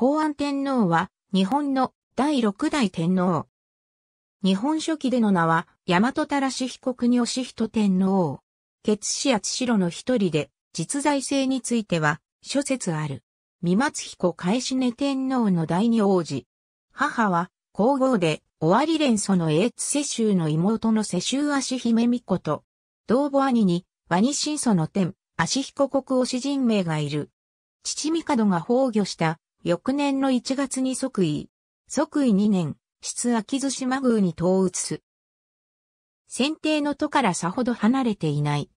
公安天皇は日本の第六代天皇。日本書紀での名は大和たらし被告に義人天皇。血氏八代の一人で実在性については諸説ある。三松彦返し根天皇の第二王子。母は皇后で尾張連祖の英津世州の妹の世州足姫美子と、同母兄にワニ神祖の天、足彦国王子人名がいる。父帝が崩御した翌年の1月に即位。即位2年、出秋津島宮に統移す。先帝の都からさほど離れていない。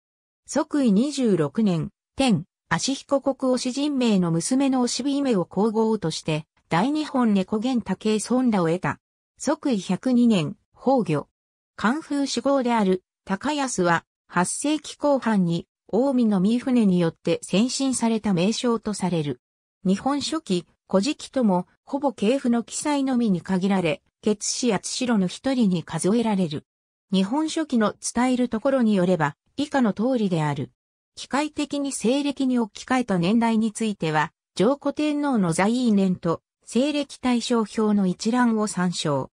即位26年、天、足彦国王子人名の娘の押姫を皇后として、大日本猫源武井孫らを得た。即位102年、崩御。関風死号である高安は、8世紀後半に、近江の三船によって先進された名称とされる。日本書紀、古事記とも、ほぼ系譜の記載のみに限られ、血氏八代の一人に数えられる。日本書紀の伝えるところによれば、以下の通りである。機械的に西暦に置き換えた年代については、上古天皇の在位年と西暦対象表の一覧を参照。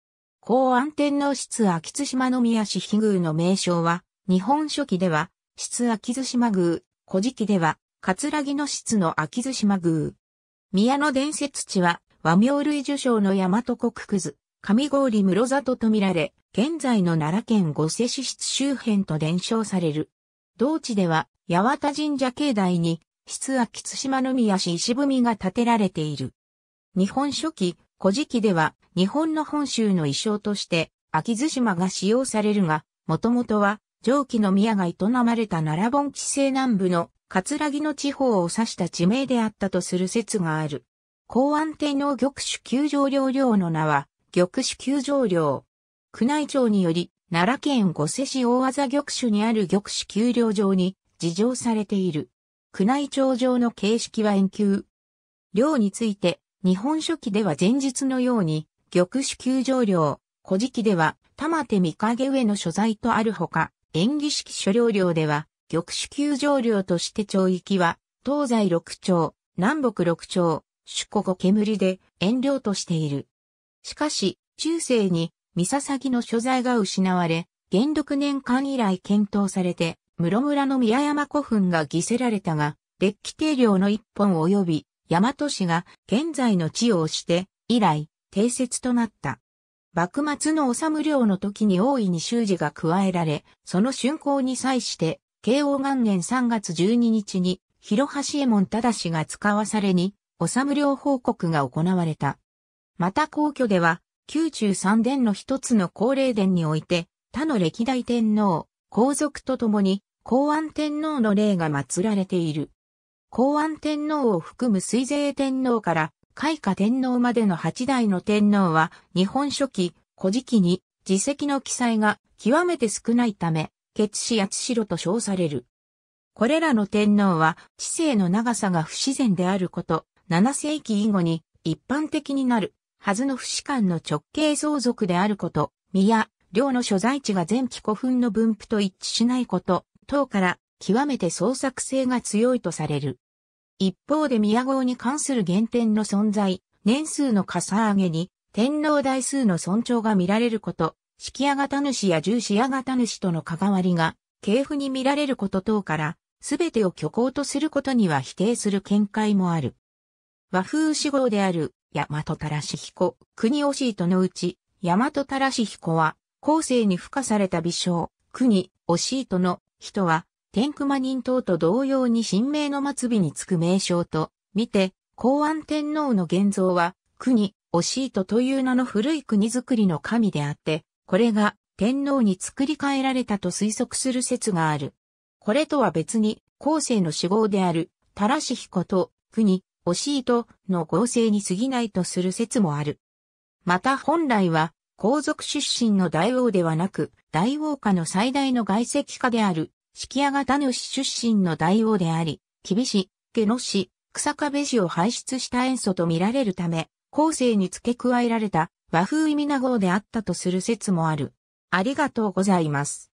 公安天皇室秋津島宮市比宮の名称は、日本書紀では、室秋津島宮、古事記では、葛城の室の秋津島宮。宮の伝説地は、和名類受賞の大和国区図、上郡室里と見られ、現在の奈良県御瀬市室周辺と伝承される。同地では、八幡神社境内に、室秋津島宮市石踏みが建てられている。日本書紀、古事記では、日本の本州の衣装として、秋津島が使用されるが、もともとは、上記の宮が営まれた奈良本地西南部の葛城の地方を指した地名であったとする説がある。公安天皇玉主球場領領の名は、玉主球場領。宮内庁により、奈良県御瀬市大技玉主にある玉主丘陵場に事情されている。宮内庁上の形式は延休。領について、日本書紀では前日のように、玉主球場領、古事記では、玉手三影上の所在とあるほか、演技式所領領では、玉主球場領として町域は、東西六町、南北六町、主古五煙で、遠領としている。しかし、中世に、三崎の所在が失われ、元禄年間以来検討されて、室村の宮山古墳が偽せられたが、列記定量の一本及び、大和市が現在の地を押して、以来、定説となった。幕末の治領の時に大いに修事が加えられ、その竣工に際して、慶応元年3月12日に、広橋右衛門正が使わされに、治領報告が行われた。また皇居では、宮中三殿の一つの皇霊殿において、他の歴代天皇、皇族と共に、公安天皇の霊が祀られている。公安天皇を含む水税天皇から開花天皇までの八代の天皇は日本書紀、古事記に自責の記載が極めて少ないため、血死八代と称される。これらの天皇は知性の長さが不自然であること、7世紀以後に一般的になるはずの不死間の直系相続であること、宮、領の所在地が前期古墳の分布と一致しないこと、等から極めて創作性が強いとされる。一方で宮号に関する原点の存在、年数のかさ上げに、天皇台数の尊重が見られること、式屋型主や重視屋型主との関わりが、系譜に見られること等から、すべてを虚構とすることには否定する見解もある。和風死号である、大和たらし彦、国惜しいとのうち、大和たらし彦は、後世に付加された微笑、国、惜しいとの人は、天熊人等と同様に神明の末尾につく名称と、見て、公安天皇の現像は、国、惜しいとという名の古い国づくりの神であって、これが天皇に作り変えられたと推測する説がある。これとは別に、後世の死号である、たらし彦と、国、惜しいとの合成に過ぎないとする説もある。また本来は、皇族出身の大王ではなく、大王家の最大の外籍家である、式屋型主出身の大王であり、厳し、下野氏、草壁氏を輩出した塩素と見られるため、後世に付け加えられた和風意味な号であったとする説もある。ありがとうございます。